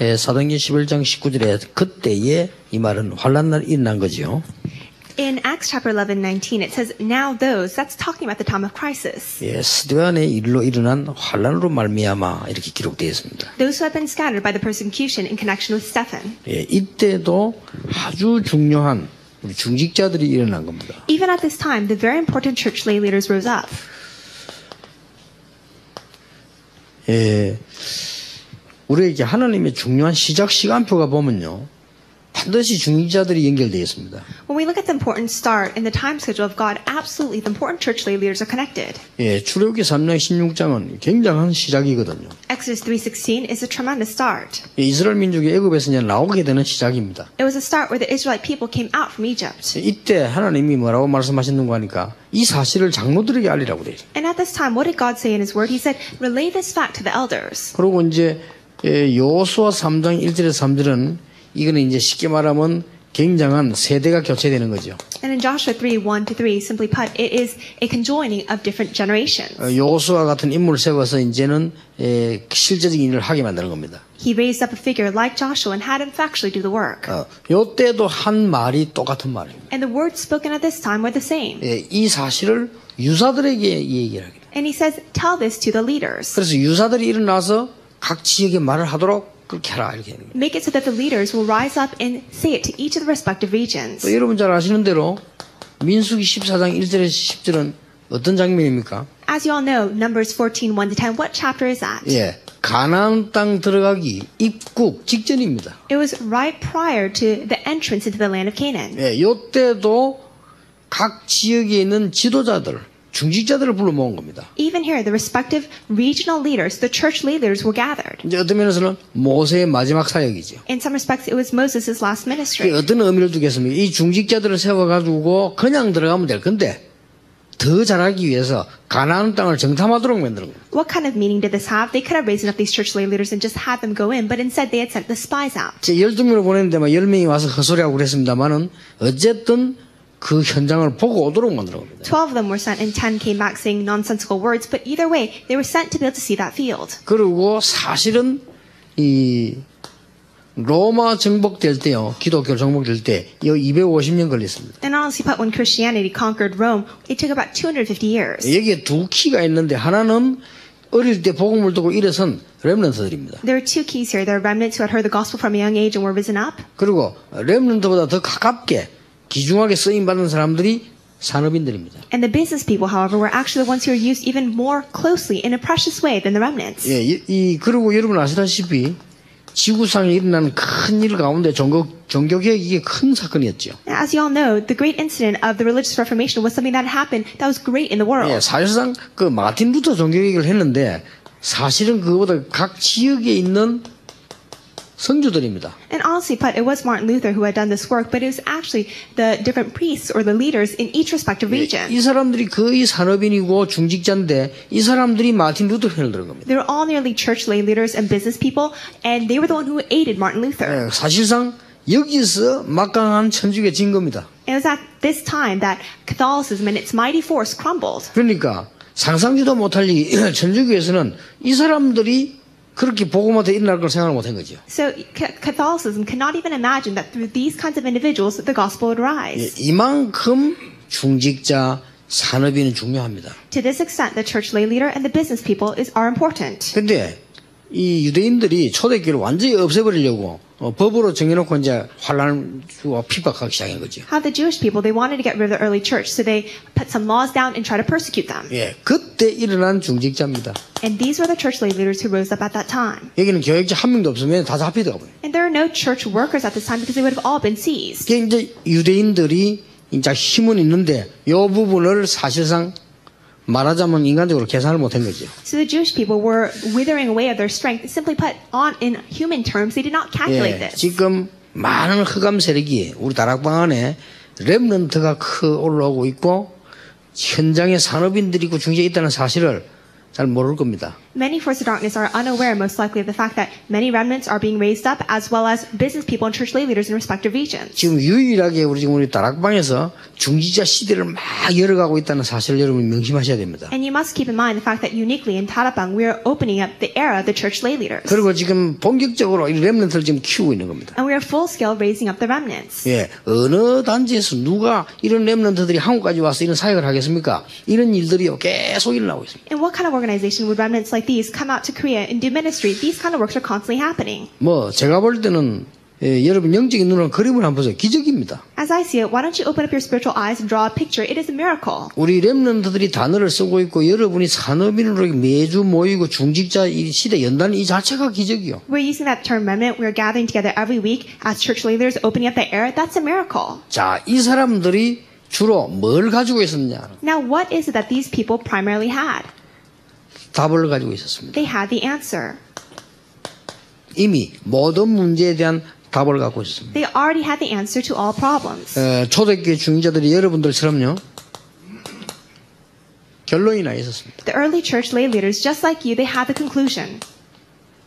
에, 사도행전 11장 19절에 그때에 이 말은 환란 날 일어난 거죠. In Acts chapter 11, 19, it says, Now those, that's talking about the time of crisis. 예, 스데반의 일로 일어난 환란으로 말미암아 이렇게 기록되어 있습니다. Those who had been scattered by the persecution in connection with Stephen. 예, 이때도 아주 중요한 우리 중직자들이 일어난 겁니다. Even at this time, the very important church lay leaders rose up. 예, 우리에게 하나님의 중요한 시작 시간표가 보면요. 반드시 중직자들이 연결되어 있습니다. When we look at the important start in the time schedule of God, absolutely the important church lay leaders are connected. 예, 출애굽기 3장 16장은 굉장한 시작이거든요. Exodus 3:16 is a tremendous start. 예, 이스라엘 민족이 애굽에서 이제 나오게 되는 시작입니다. It was a start where the Israelite people came out from Egypt. 예, 이때 하나님이 뭐라고 말씀하셨는가 하니까 이 사실을 장로들에게 알리라고 그래요. And at this time, what did God say in His Word? He said, "Relay this fact to the elders." 그리고 이제 예, 여호수아 3장 1절에서 3절은 이거는 이제 쉽게 말하면 굉장한 세대가 교체되는 거죠. And in Joshua 3, 1 to 3, simply put, it is a conjoining of different generations. 어, 여호수아 같은 인물을 세워서 이제는 예, 실제적인 일을 하게 만드는 겁니다. He raised up a figure like Joshua and had him factually do the work. 어, 요때도 한 말이 똑같은 말입니다. And the words spoken at this time were the same. 예, 이 사실을 유사들에게 이 얘기를 하게. And he says, Tell this to the leaders. 그래서 유사들이 일어나서 각 지역에 말을 하도록 그렇게 하라 이렇게 하는 거예요. Make it so that the leaders will rise up and say it to each of the respective regions. 또 여러분 잘 아시는 대로 민수기 14장 1절에서 10절은 어떤 장면입니까? As you all know, Numbers 14, 1 to 10, what chapter is that? 예, 가나안 땅 들어가기 입국 직전입니다. It was right prior to the entrance into the land of Canaan. 예, 요때도 각 지역에 있는 지도자들, 중직자들을 불러 모은 겁니다. Even here, the respective regional leaders, the church leaders, were gathered. 이제 어떤 면에서는 모세의 마지막 사역이죠. In some respects, it was Moses' last ministry. 어떤 의미를 두겠습니까? 이 중직자들을 세워가지고 그냥 들어가면 될 건데 더 잘하기 위해서 가나안 땅을 정탐하도록 만드는 거예요. What kind of meaning did this have? They could have raised up these church lay leaders and just had them go in, but instead they had sent the spies out. 제 12명을 보냈는데 막 10명이 와서 헛소리하고 그랬습니다만은 어쨌든 그 현장을 보고 오도록 만드는 겁니다. 12 of them were sent and 10 came back saying nonsensical words, but either way, they were sent to be able to see that field. 그리고 사실은 이 로마 정복될 때요, 기독교 정복될 때, 이 250년 걸렸습니다. And honestly, but when Christianity conquered Rome, it took about 250 years. 여기에 두 키가 있는데 하나는 어릴 때 복음을 듣고 일어선 렘넌트들입니다. There are two keys here. There are remnants who had heard the gospel from a young age and were risen up. 그리고 렘넌트보다 더 가깝게 귀중하게 쓰임 받는 사람들이 산업인들입니다. And the business people, however, were actually the ones who were used even more closely in a precious way than the remnants. 예, 이, 이 그리고 여러분 아시다시피 지구상에 일어나는 큰일 가운데 종교 종교 개혁이 이게 큰 사건이었죠. As you all know, the great incident of the religious reformation was something that happened that was great in the world. 예, 사실상 그 마틴 루터 종교 개혁을 했는데 사실은 그거보다 각 지역에 있는 성주들입니다. And honestly, put it was Martin Luther who had done this work, but it was actually the different priests or the leaders in each respective region. 이 사람들이 거의 산업인이고 중직자인데 이 사람들이 마틴 루터 편을 들은 겁니다. They were all nearly church lay leaders and business people, and they were the one who aided Martin Luther. 예, 사실상 여기서 막강한 천주교 진 겁니다. It was at this time that Catholicism and its mighty force crumbled. 그러니까 상상지도 못할 일이 천주교에서는 이 사람들이 그렇게 복음한테 일어날 걸 생각을 못한 거죠. So ca- Catholicism cannot even imagine that through these kinds of individuals, the gospel would 예, rise. 이만큼 중직자 산업인은 중요합니다. To this extent, the church lay leader and the business people is are important. 근데 이 유대인들이 초대교를 완전히 없애버리려고 어, 법으로 정해놓고 이제 환란을 주고 핍박하기 시작한 거죠. How the Jewish people they wanted to get rid of the early church, so they put some laws down and try to persecute them. 예, 그때 일어난 중직자입니다. And these were the church lay leaders who rose up at that time. 여기는 교역자 한 명도 없으면 다 잡히더라고요. And there are no church workers at this time because they would have all been seized. 그게 이제 유대인들이 이제 힘은 있는데 이 부분을 사실상 말하자면 인간적으로 계산을 못한 거죠. So the Jewish people were withering away of their strength. Simply put, on in human terms, they did not calculate 예, this. 지금 많은 흑암 세력이 우리 다락방 안에 랩런트가 크 올라오고 있고 현장에 산업인들이 있고 중재에 있다는 사실을 잘 모를 겁니다. Many forces of darkness are unaware, most likely, of the fact that many remnants are being raised up, as well as business people and church lay leaders in respective regions. 지금 유일하게 우리 지금 우리 다락방에서 중지자 시대를 막 열어가고 있다는 사실을 여러분이 명심하셔야 됩니다. And you must keep in mind the fact that uniquely in Tarapang, we are opening up the era of the church lay leaders. 그리고 지금 본격적으로 이 렘넌트를 지금 키우고 있는 겁니다. And we are full scale raising up the remnants. 예, 어느 단지에서 누가 이런 렘넌트들이 한국까지 와서 이런 사역을 하겠습니까? 이런 일들이요 계속 일어나고 있습니다. And what kind of organization would remnants like these come out to Korea and do ministry? These kind of works are constantly happening. 뭐 제가 볼 때는 예, 여러분 영적인 눈으로 그림을 한번 보세요. 기적입니다. As I see it, why don't you open up your spiritual eyes and draw a picture? It is a miracle. 우리 렘넌트들이 단어를 쓰고 있고 여러분이 산업인으로 매주 모이고 중직자 이 시대 연단 이 자체가 기적이요. We're using that term remnant. We're gathering together every week as church leaders, opening up the era. That's a miracle. 자, 이 사람들이 주로 뭘 가지고 있었냐? Now, what is it that these people primarily had? 답을 가지고 있었습니다. They had the answer. 이미 모든 문제에 대한 답을 갖고 있었습니다. They already had the answer to all problems. 어, 초대교회 중직자들이 여러분들처럼요. 결론이 나 있었습니다. The early church lay leaders, just like you, they had the conclusion.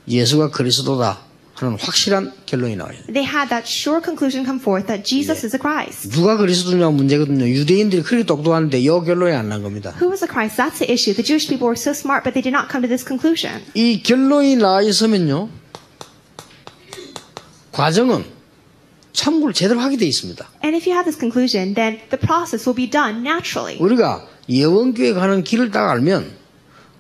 예수가 그리스도다 하는 확실한 결론이 나와요. They had that sure conclusion come forth that Jesus is the Christ. 누가 그리스도냐 문제거든요. 유대인들이 그렇게 똑똑한데 이 결론이 안 난 겁니다. Who was the Christ? That's the issue. The Jewish people were so smart, but they did not come to this conclusion. 이 결론이 나 있으면요. 과정은 참고를 제대로 하게 돼 있습니다. And if you have this conclusion, then the process will be done naturally. 우리가 예원교회 가는 길을 딱 알면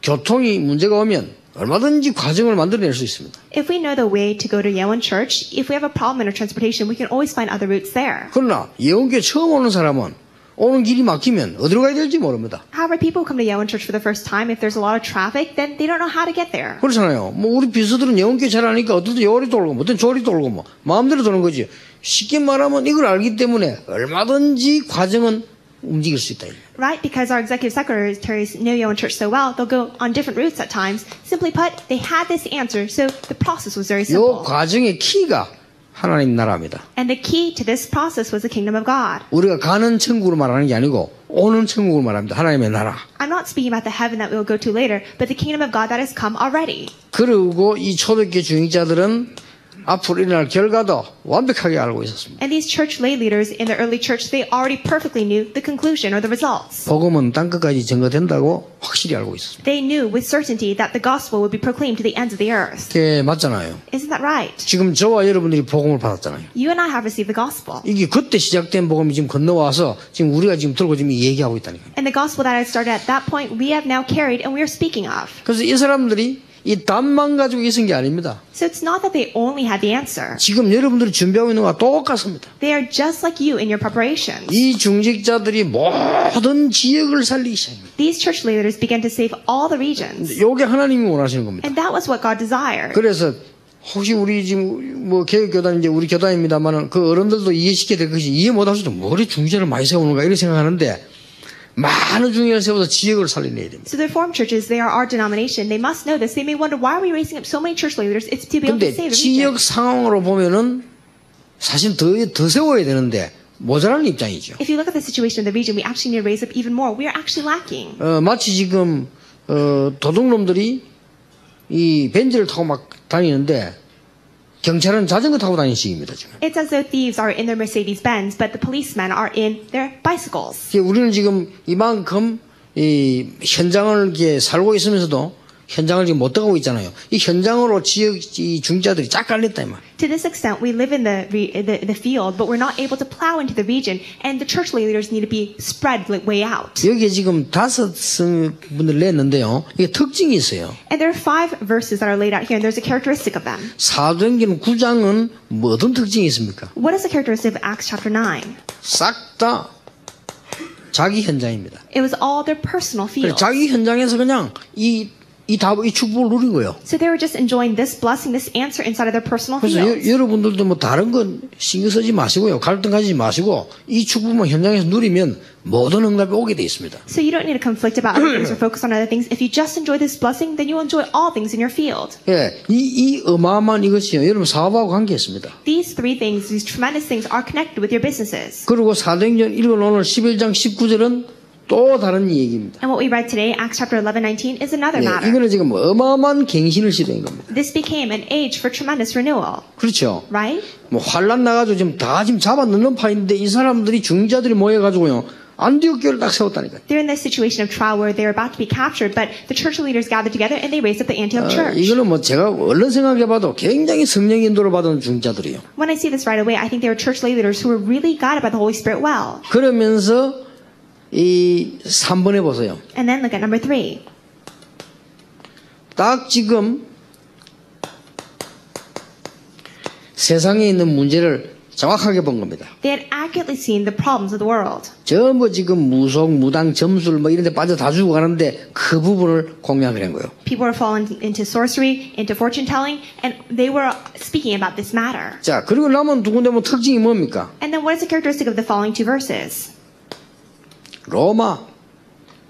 교통이 문제가 오면 얼마든지 과정을 만들어낼 수 있습니다. If we know the way to go to Yewon Church, if we have a problem in our transportation, we can always find other routes there. 그러나 예원교회 처음 오는 사람은 오는 길이 막히면 어디로 가야 될지 모릅니다. However, people who come to Yewon Church for the first time, if there's a lot of traffic, then they don't know how to get there. 그렇잖아요. 뭐 우리 비서들은 예원교회 잘 아니까 어떤 요리 돌고 뭐 어떤 조리 돌고 뭐 마음대로 도는 거지. 쉽게 말하면 이걸 알기 때문에 얼마든지 과정은 움직일 수 있다. Right? Because our executive secretaries know Yewon Church so well, they'll go on different routes at times. Simply put, they had this answer, so the process was very 요 simple. 과정의 키가 하나님 나라입니다. And the key to this process was the kingdom of God. 우리가 가는 천국으로 말하는 게 아니고 오는 천국으로 말합니다. 하나님의 나라. I'm not speaking about the heaven that we'll go to later, but the kingdom of God that has come already. 그리고 이 초대교회 중직자들은 앞으로 일어날 결과도 완벽하게 알고 있었습니다. And these church lay leaders in the early church, they already perfectly knew the conclusion or the results. 복음은 땅 끝까지 증거된다고 확실히 알고 있었습니다. They knew with certainty that the gospel would be proclaimed to the ends of the earth. 그게 맞잖아요. Isn't that right? 지금 저와 여러분들이 복음을 받았잖아요. You and I have received the gospel. 이게 그때 시작된 복음이 지금 건너와서 지금 우리가 지금 들고 지금 얘기하고 있다니까요. And the gospel that I started at that point, we have now carried and we are speaking of. 그래서 이 사람들이 이 답만 가지고 있은 게 아닙니다. So it's not that they only had the answer. 지금 여러분들이 준비하고 있는 거와 똑같습니다. They are just like you in your preparations. 이 중직자들이 모든 지역을 살리기 시작합니다. These church leaders began to save all the regions. 요게 하나님이 원하시는 겁니다. And that was what God desired. 그래서 혹시 우리 지금 뭐 개혁교단 이제 우리 교단입니다만은 그 어른들도 이해시켜야 될 것이 이해 못할 수도 머리 중재를 많이 세우는가 이렇게 생각하는데 많은 중재를 세워서 지역을 살려내야 됩니다. So the Reformed churches, they are our denomination. They must know this. They may wonder why are we raising up so many church leaders? It's to be able to 근데 save the 지역 region. 상황으로 보면은 사실 더, 더 세워야 되는데 모자라는 입장이죠. If you look at the situation of the region, we actually need to raise up even more. We are actually lacking. 어, 마치 지금 어, 도둑놈들이 이 벤츠를 타고 막 다니는데 경찰은 자전거 타고 다니는 식입니다 지금. It's as though thieves are in their Mercedes Benz, but the policemen are in their bicycles. 우리는 지금 이만큼 이 현장을 이렇게 살고 있으면서도 현장을 지금 못 떠가고 있잖아요. 이 현장으로 지역 이 중자들이 쫙 깔렸다 이 말. To this extent, we live in the, re- the the field, but we're not able to plow into the region, and the church leaders need to be spread like way out. 여기에 지금 다섯 성분들 냈는데요. 이게 특징이 있어요. And there are five verses that are laid out here, and there's a characteristic of them. 사도행전 9장은 뭐 어떤 특징이 있습니까? What is the characteristic of Acts chapter 9? 싹다 자기 현장입니다. It was all their personal field. 자기 현장에서 그냥 이, 이 답, 이 축복을 누린 거예요. So they were just enjoying this blessing, this answer inside of their personal 그래서 fields. 여, 러분들도 뭐 다른 건 신경 쓰지 마시고요. 갈등 가지지 마시고 이 축복만 현장에서 누리면 모든 응답이 오게 돼 있습니다. So you don't need to conflict about other things or focus on other things. If you just enjoy this blessing, then you enjoy all things in your field. 예, 이, 이 어마어마한 이것이요. 여러분 사업하고 관계있습니다. These three things, these tremendous things, are connected with your businesses. 그리고 사도행전 1권 오늘 11장 19절은 또 다른 얘기입니다. And what we read today, Acts chapter 11, 19, is another 예, matter. 이거는 지금 어마어마한 갱신을 시도한 겁니다. This became an age for tremendous renewal, 그렇죠. right? 뭐 환란 나가지고 지금 다 지금 잡아 넣는 파인데 이 사람들이 중자들이 모여가지고요 안디옥 교회를 딱 세웠다니까요. They're in this situation of trial where they're about to be captured, but the church leaders gathered together and they raised up the Antioch 어, church. 이거는 뭐 제가 얼른 생각해봐도 굉장히 성령 인도를 받은 중자들이에요. When I see this right away, I think they were church leaders who were really guided by the Holy Spirit well. 그러면서 이 3번에 보세요. And then look at number three. 딱 지금 세상에 있는 문제를 정확하게 본 겁니다. They had accurately seen the problems of the world. 전부 지금 무속, 무당, 점술 뭐 이런 데 빠져 다 주고 가는데 그 부분을 공략을 한 거예요. People were falling into sorcery, into fortune telling, and they were speaking about this matter. 자, 그리고 남은 두 군데 뭐 특징이 뭡니까? And then what is the characteristic of the following two verses? 로마.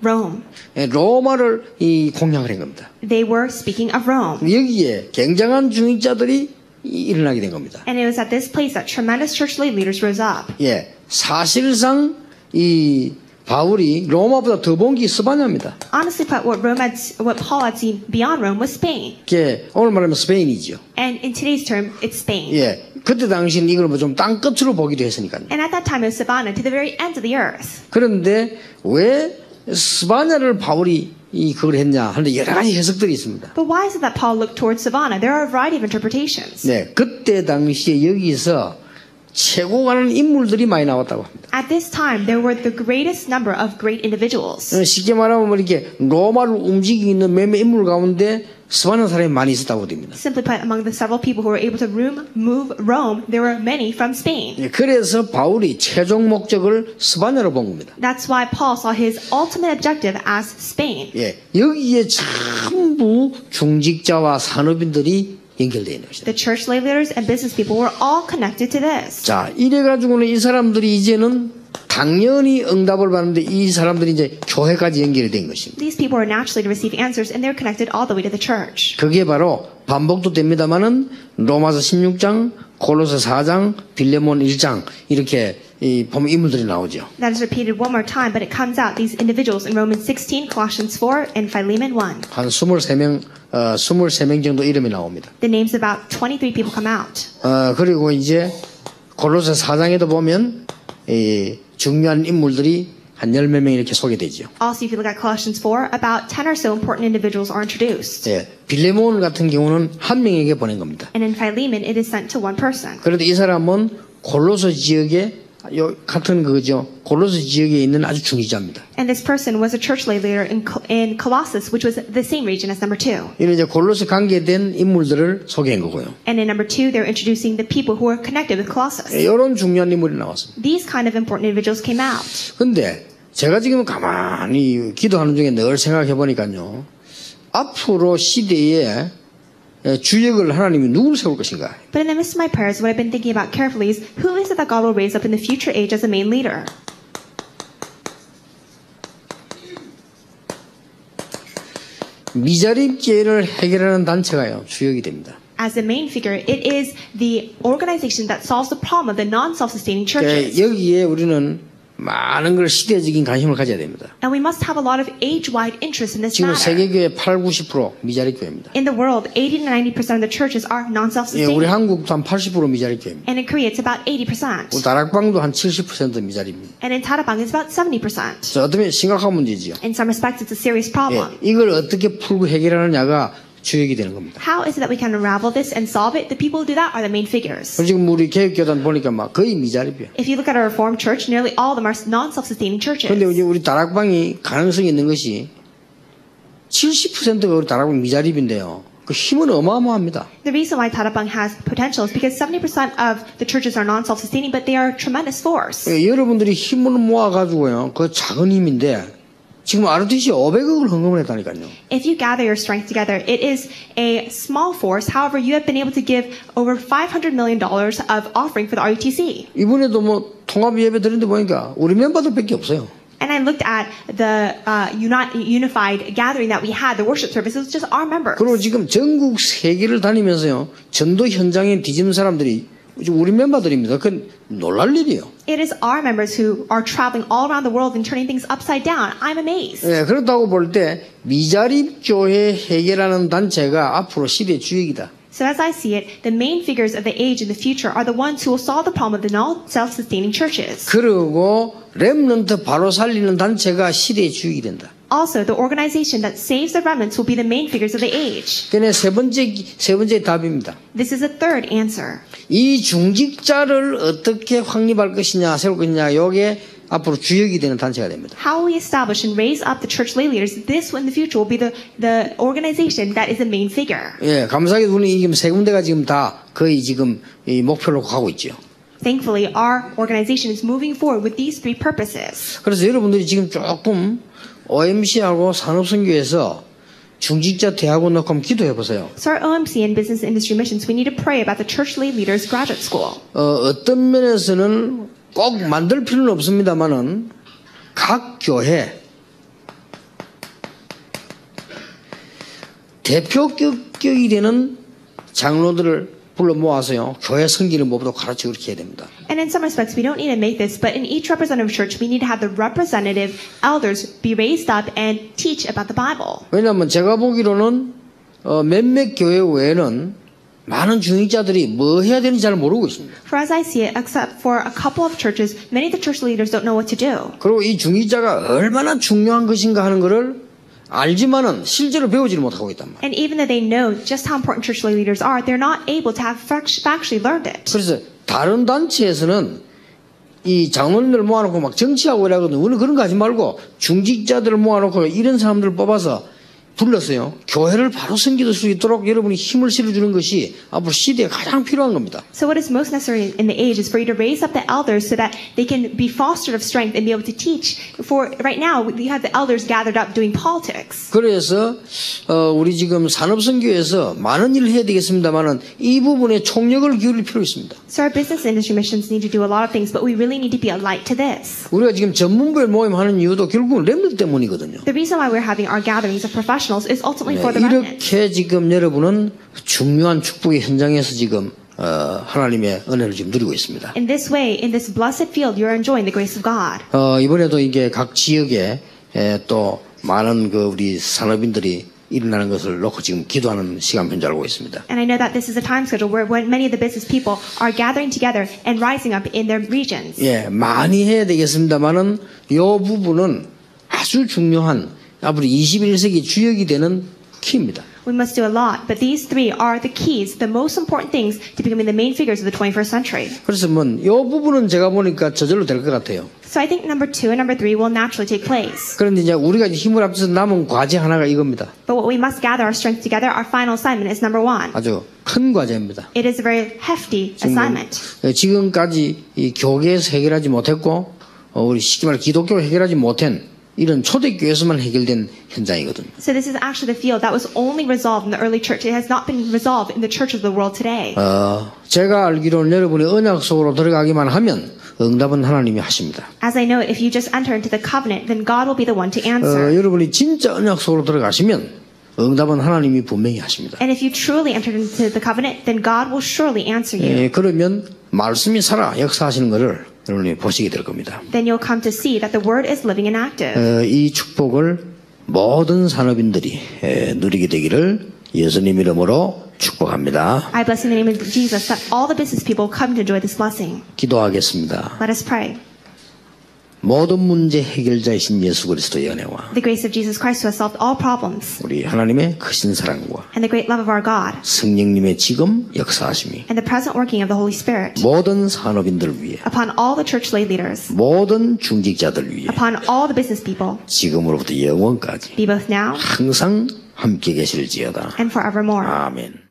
Rome. 예, 로마를 이 공략을 한 겁니다. They were speaking of Rome. 여기에 굉장한 중직자들이 이- 일어나게 된 겁니다. And it was at this place that tremendous church leaders rose up. 예, 사실상 이 바울이 로마보다 더 본 게 스바냐입니다. Honestly put, what Rome had, what Paul had seen beyond Rome was Spain. 이게 오늘 말하면 스페인이죠. And in today's term, it's Spain. 예, 그때 당시는 이걸 뭐 좀 땅 끝으로 보기도 했으니까요. And at that time, it was Savannah to the very ends of the earth. 그런데 왜 스바냐를 바울이 이 그걸 했냐 하는데 여러 가지 해석들이 있습니다. But why is it that Paul looked towards Savannah? There are a variety of interpretations. 네, 그때 당시에 여기서 최고 가는 인물들이 많이 나왔다고 합니다. At this time, there were the greatest number of great individuals. 어, 쉽게 말하면 뭐 이렇게 로마를 움직이고 있는 몇몇 인물 가운데 스바냐 사람이 많이 있었다고 됩니다. Simply put, among the several people who were able to room, move Rome, there were many from Spain. 예, 그래서 바울이 최종 목적을 스바냐로 본 겁니다. That's why Paul saw his ultimate objective as Spain. 예, 여기에 전부 중직자와 산업인들이 연결되어 있는 것이다. The church leaders and business people were all connected to this. 자, 이래 가지고는 이 사람들이 이제는 당연히 응답을 받는데 이 사람들이 이제 교회까지 연결이 된 것입니다. These people were naturally to receive answers, and they're connected all the way to the church. 그게 바로 반복도 됩니다만은 로마서 16장, 골로새 4장, 빌레몬 1장 이렇게 이 보면 인물들이 나오죠. That is repeated one more time, but it comes out these individuals in Romans 16, Colossians 4, and Philemon 1. 한 23명, 어, 23명 정도 이름이 나옵니다. The names of about 23 people come out. 어, 그리고 이제 골로새 4장에도 보면 이 중요한 인물들이 한열몇명 이렇게 소개되죠. Also, if you look at Colossians 4, about 10 or so important individuals are introduced. 예, 빌레몬 같은 경우는 한 명에게 보낸 겁니다. And in Philemon, it is sent to one person. 그런데 이 사람은 골로새 지역에 요 같은 그죠. 골로새 지역에 있는 아주 중기자입니다. And this person was a church leader in, in Colossus, which was the same region as number 2. 이는 이제 골로새 관계된 인물들을 소개한 거고요. And in number 2, they're introducing the people who are connected with Colossus. 이런 중요한 인물이 나왔습니다. These kind of important individuals came out. 근데 제가 지금 가만히 기도하는 중에 늘 생각해 보니까요. 앞으로 시대에 주역을 하나님이 누구를 세울 것인가? But in the midst of my prayers, what I've been thinking about carefully is who is it that God will raise up in the future age as a main leader? 미자립계를 해결하는 단체가요. 주역이 됩니다. As the main figure, it is the organization that solves the problem of the non-self-sustaining churches. 그러니까 여기에 우리는 많은 걸 시대적인 관심을 가져야 됩니다. And we must have a lot of age-wide interest in this 지금 matter. 세계교회 8, 90% 미자립교회입니다. In the world, 80 to 90% of the churches are 예, 우리 non-self-sustaining. 한국도 한 80% 미자립교회입니다. And in Korea, it's about 80%. 우리 다락방도 한 70% 미자립입니다. And in Tarabang, it's about 70%. 자, 어쩌면 심각한 문제지요. In some respects, it's a serious 예, problem. 이걸 어떻게 풀고 해결하느냐가 주역이 되는 겁니다. How is it that we can unravel this and solve it? The people who do that are the main figures. 지금 우리 개혁교단 보니까 막 거의 미자립이야. If you look at our Reformed church, nearly all of them are non-self-sustaining 근데 churches. 이제 우리 다락방이 가능성이 있는 것이 70%가 우리 다락방 미자립인데요. 그 힘은 어마어마합니다. The reason why Tarapang has potential is because 70% of the churches are non-self-sustaining, but they are tremendous force. 예, 여러분들이 힘을 모아가지고요. 그 작은 힘인데 지금 RTC 500억을 헌금을 했다니까요. If you gather your strength together, it is a small force. However, you have been able to give over $500 million of offering for the RUTC. 이번에도 뭐 통합 예배 드렸는데 보니까 우리 멤버들밖에 없어요. And I looked at the uh, uni- unified gathering that we had, the worship service. It was just our members. 그리고 지금 전국 세계를 다니면서요. 전도 현장에 뒤집는 사람들이 우리 멤버들입니다. 그건 놀랄 일이에요. It is our members who are traveling all around the world and turning things upside down. I'm amazed. 예, 그렇다고 볼 때 미자립 교회 해결하는 단체가 앞으로 시대 주역이다. So as I see it, the main figures of the age in the future are the ones who will solve the problem of the non-self-sustaining churches. 그리고 렘넌트 바로 살리는 단체가 시대의 주역이 된다. Also, the organization that saves the remnants will be the main figures of the age. 그네 세 번째 세 번째 답입니다. This is a third answer. 이 중직자를 어떻게 확립할 것이냐, 세울 것이냐, 요게 앞으로 주역이 되는 단체가 됩니다. How will we establish and raise up the church lay leaders? This, in the future, will be the, the organization that is the main figure. 예, 감사하게도 우리 지금 세 군데가 지금 다 거의 지금 이 목표로 가고 있죠. Thankfully, our organization is moving forward with these three purposes. 그래서 여러분들이 지금 조금 OMC하고 산업선교에서 중직자 대학원 넣고 기도해 보세요. So our OMC and Business Industry Missions, we need to pray about the church lay leaders graduate school. 어, 어떤 면에서는 꼭 만들 필요는 없습니다만은 각 교회 대표격격이 되는 장로들을 불러 모아서요 교회 성기를 모두 가르치고 그렇게 해야 됩니다. And in some respects, we don't need to make this, but in each representative church, we need to have the representative elders be raised up and teach about the Bible. 왜냐하면 제가 보기로는 어, 몇몇 교회 외에는 많은 중직자들이 뭐 해야 되는지 잘 모르고 있습니다. For as I see it, except for a couple of churches, many of the church leaders don't know what to do. 그리고 이 중직자가 얼마나 중요한 것인가 하는 것을 알지만은 실제로 배우지를 못하고 있단 말이에요. And even though they know just how important church lay leaders are, they're not able to have fact- actually learned it. 그래서 다른 단체에서는 이 장로님들 모아놓고 막 정치하고 이러거든요. 우리는 그런 거 하지 말고 중직자들을 모아놓고 이런 사람들을 뽑아서 불렀어요. 교회를 바로 섬길 수 있도록 여러분이 힘을 실어주는 것이 앞으로 시대에 가장 필요한 겁니다. So what is most necessary in the age is for you to raise up the elders so that they can be fostered of strength and be able to teach. For right now, you have the elders gathered up doing politics. 그래서 어, 우리 지금 산업선교에서 많은 일을 해야 되겠습니다만은 이 부분에 총력을 기울일 필요 있습니다. So our business industry missions need to do a lot of things, but we really need to be a light to this. 우리가 지금 전문별 모임하는 이유도 결국은 랩들 때문이거든요. The reason why we're having our gatherings of professionals is ultimately 네, for the remnant. 이렇게 지금 여러분은 중요한 축복의 현장에서 지금 어, 하나님의 은혜를 지금 누리고 있습니다. In this way, in this blessed field, you're enjoying the grace of God. 어, 이번에도 이게 각 지역에 에, 또 많은 그 우리 산업인들이 일어나는 것을 놓고 지금 기도하는 시간표인 줄 알고 있습니다. And I know that this is a time schedule where when many of the business people are gathering together and rising up in their regions. 예, 많이 해야 되겠습니다만은 이 부분은 아주 중요한 앞으로 21세기 주역이 되는 키입니다. We must do a lot, but these three are the keys, the most important things to becoming the main figures of the 21st century. 그래서 뭐이 부분은 제가 보니까 저절로 될 것 같아요. So I think number two and number three will naturally take place. 그런데 이제 우리가 힘을 합쳐서 남은 과제 하나가 이겁니다. But what we must gather our strength together, our final assignment is number one. 아주 큰 과제입니다. It is a very hefty 지금, assignment. 예, 지금까지 이 교계에서 해결하지 못했고 어, 우리 쉽게 말해 기독교로 해결하지 못한 이런 초대교회에서만 해결된 현장이거든요. So this is actually the field that was only resolved in the early church. It has not been resolved in the church of the world today. 어, 제가 알기로는 여러분이 언약 속으로 들어가기만 하면 응답은 하나님이 하십니다. As I know it, if you just enter into the covenant, then God will be the one to 어, answer. 여러분이 진짜 언약 속으로 들어가시면 응답은 하나님이 분명히 하십니다. And if you truly entered into the covenant, then God will surely answer you. 예, 그러면 말씀이 살아 역사하시는 것을 여러분이 보시게 될 겁니다. Then you'll come to see that the word is living and active. 어, 이 축복을 모든 산업인들이 에, 누리게 되기를 예수님 이름으로 축복합니다. I bless in the name of Jesus that all the business people come to enjoy this blessing. 기도하겠습니다. Let us pray. 모든 문제 해결자이신 예수 그리스도의 은혜와 The grace of Jesus Christ who has solved all problems 우리 하나님의 크신 사랑과 and the great love of our God 성령님의 지금 역사하심이 and the present working of the Holy Spirit 모든 산업인들을 위해 upon all the church lay leaders, 모든 중직자들 위해 upon all the business people, 지금으로부터 영원까지 be both now 항상 함께 계실지어다. and forevermore. 아멘.